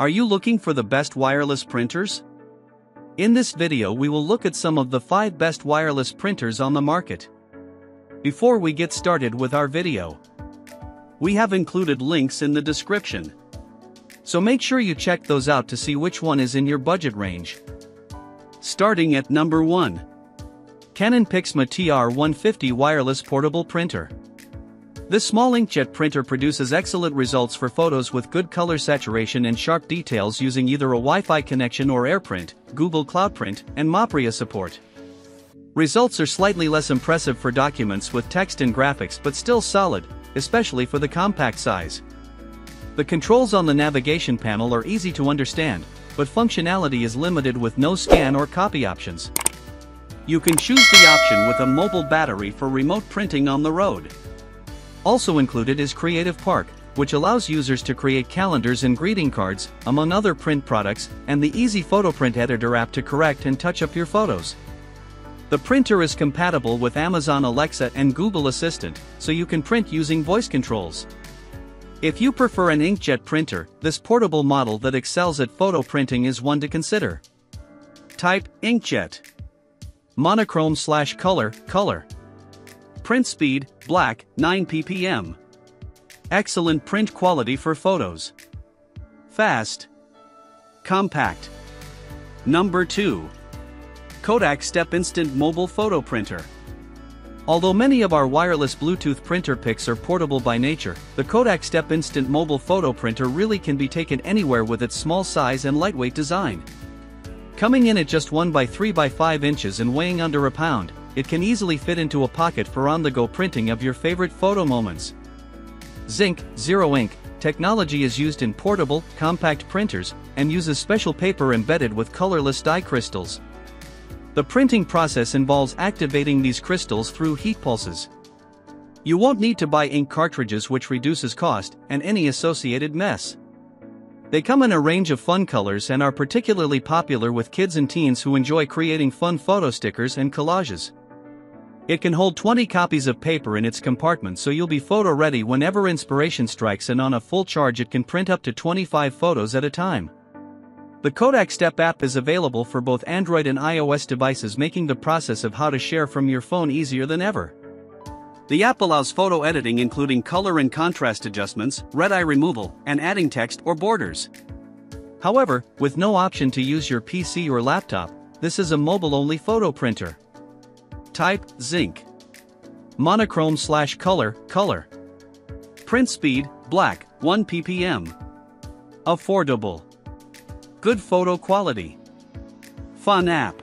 Are you looking for the best wireless printers? In this video we will look at some of the 5 best wireless printers on the market. Before we get started with our video, we have included links in the description. So make sure you check those out to see which one is in your budget range. Starting at number 1. Canon PIXMA TR150 Wireless Portable Printer. This small inkjet printer produces excellent results for photos with good color saturation and sharp details using either a Wi-Fi connection or AirPrint, Google Cloud Print, and Mopria support. Results are slightly less impressive for documents with text and graphics but still solid, especially for the compact size. The controls on the navigation panel are easy to understand, but functionality is limited with no scan or copy options. You can choose the option with a mobile battery for remote printing on the road. Also included is Creative Park, which allows users to create calendars and greeting cards, among other print products, and the Easy Photo Print Editor app to correct and touch up your photos. The printer is compatible with Amazon Alexa and Google Assistant, so you can print using voice controls. If you prefer an inkjet printer, this portable model that excels at photo printing is one to consider. Type Inkjet. Monochrome slash color, color. Print speed, black, 9 ppm. Excellent print quality for photos. Fast. Compact. Number 2. Kodak Step Instant Mobile Photo Printer. Although many of our wireless Bluetooth printer picks are portable by nature, the Kodak Step Instant Mobile Photo Printer really can be taken anywhere with its small size and lightweight design. Coming in at just 1 by 3 by 5 inches and weighing under a pound, it can easily fit into a pocket for on-the-go printing of your favorite photo moments. ZINK, Zero Ink, technology is used in portable, compact printers, and uses special paper embedded with colorless dye crystals. The printing process involves activating these crystals through heat pulses. You won't need to buy ink cartridges which reduces cost and any associated mess. They come in a range of fun colors and are particularly popular with kids and teens who enjoy creating fun photo stickers and collages. It can hold 20 copies of paper in its compartment so you'll be photo ready whenever inspiration strikes and on a full charge it can print up to 25 photos at a time. The Kodak Step app is available for both Android and iOS devices making the process of how to share from your phone easier than ever. The app allows photo editing including color and contrast adjustments, red eye removal, and adding text or borders. However, with no option to use your PC or laptop, this is a mobile-only photo printer. Type, ZINK. Monochrome slash color, color. Print speed, black, 1 ppm. Affordable. Good photo quality. Fun app.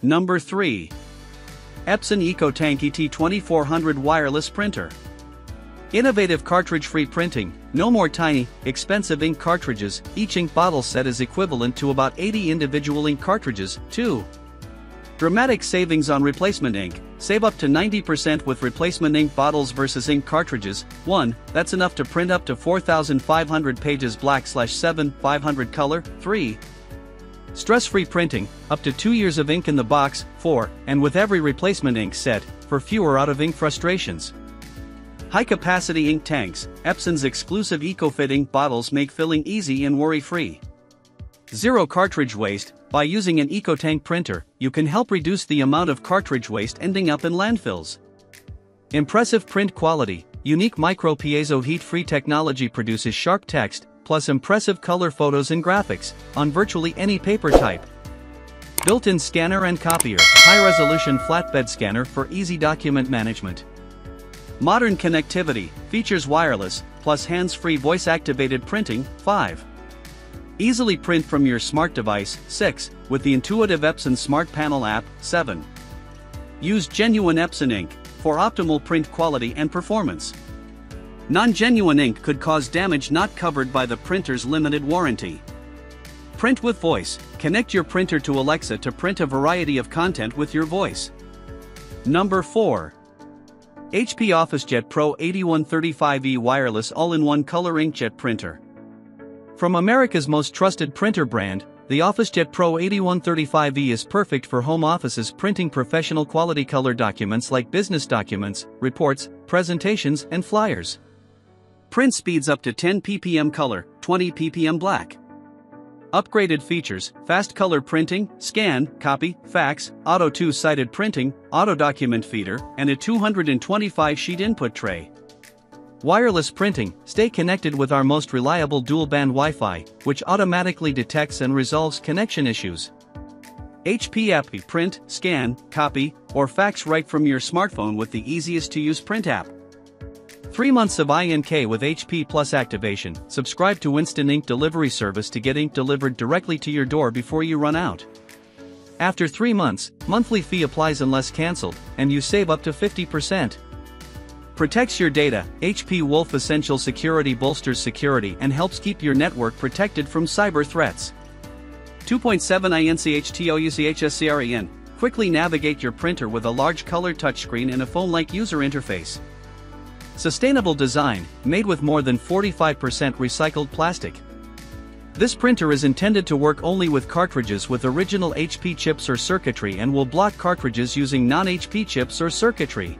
Number 3. Epson EcoTank ET2400 Wireless Printer. Innovative cartridge-free printing, no more tiny, expensive ink cartridges, each ink bottle set is equivalent to about 80 individual ink cartridges, too. Dramatic savings on replacement ink. Save up to 90% with replacement ink bottles versus ink cartridges. 1. That's enough to print up to 4,500 pages black slash 7, 500 color. 3. Stress-free printing, up to 2 years of ink in the box. 4. And with every replacement ink set, for fewer out-of-ink frustrations. High-capacity ink tanks, Epson's exclusive EcoFit ink bottles make filling easy and worry-free. Zero cartridge waste, by using an EcoTank printer, you can help reduce the amount of cartridge waste ending up in landfills. Impressive print quality, unique micro piezo heat-free technology produces sharp text, plus impressive color photos and graphics, on virtually any paper type. Built-in scanner and copier, high-resolution flatbed scanner for easy document management. Modern connectivity, features wireless, plus hands-free voice-activated printing, 5. Easily print from your smart device, 6, with the intuitive Epson Smart Panel app, 7. Use genuine Epson ink, for optimal print quality and performance. Non-genuine ink could cause damage not covered by the printer's limited warranty. Print with voice, connect your printer to Alexa to print a variety of content with your voice. Number 4. HP OfficeJet Pro 8135E Wireless All-in-One Color Inkjet Printer. From America's most trusted printer brand, the OfficeJet Pro 8135E is perfect for home offices printing professional quality color documents like business documents, reports, presentations, and flyers. Print speeds up to 10 ppm color, 20 ppm black. Upgraded features, fast color printing, scan, copy, fax, auto two-sided printing, auto document feeder, and a 225-sheet input tray. Wireless printing, stay connected with our most reliable dual-band Wi-Fi, which automatically detects and resolves connection issues. HP app print, scan, copy, or fax right from your smartphone with the easiest to use print app. 3 months of INK with HP Plus activation. Subscribe to Instant Ink delivery service to get ink delivered directly to your door before you run out. After 3 months, monthly fee applies unless cancelled, and you save up to 50%. Protects your data, HP Wolf Essential Security bolsters security and helps keep your network protected from cyber threats. 2.7 INCHTOUCHSCREN Quickly navigate your printer with a large color touchscreen and a phone-like user interface. Sustainable design, made with more than 45% recycled plastic. This printer is intended to work only with cartridges with original HP chips or circuitry and will block cartridges using non-HP chips or circuitry.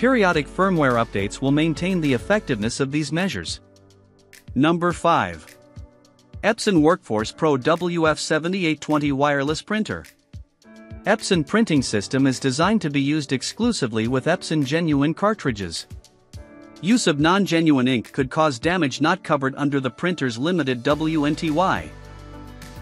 Periodic firmware updates will maintain the effectiveness of these measures. Number 5. Epson Workforce Pro WF7820 Wireless Printer. Epson printing system is designed to be used exclusively with Epson genuine cartridges. Use of non-genuine ink could cause damage not covered under the printer's limited WNTY.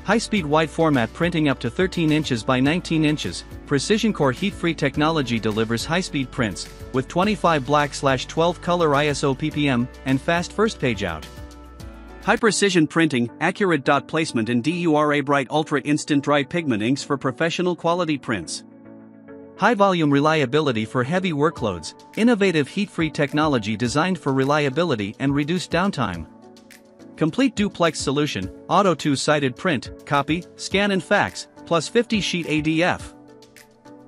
High-speed wide format printing up to 13 inches by 19 inches, Precision Core heat-free technology delivers high-speed prints, with 25 black-12 color ISO ppm, and fast first page out. High precision printing, accurate dot placement and DURABrite Ultra Instant Dry Pigment inks for professional quality prints. High volume reliability for heavy workloads, innovative heat free technology designed for reliability and reduced downtime. Complete duplex solution, auto two sided print, copy, scan, and fax, plus 50 sheet ADF.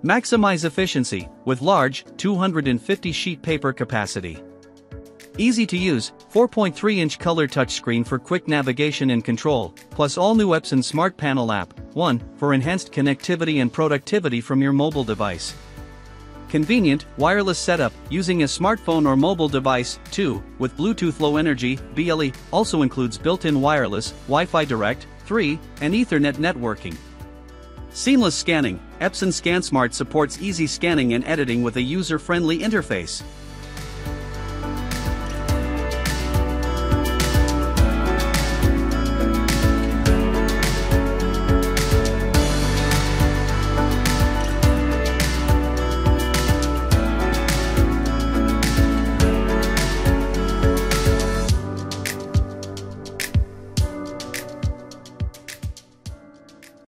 Maximize efficiency with large 250 sheet paper capacity. Easy to use, 4.3 inch color touchscreen for quick navigation and control, plus all new Epson Smart Panel app, 1, for enhanced connectivity and productivity from your mobile device. Convenient, wireless setup, using a smartphone or mobile device, 2, with Bluetooth Low Energy, BLE, also includes built-in wireless, Wi-Fi Direct, 3, and Ethernet networking. Seamless scanning, Epson ScanSmart supports easy scanning and editing with a user-friendly interface.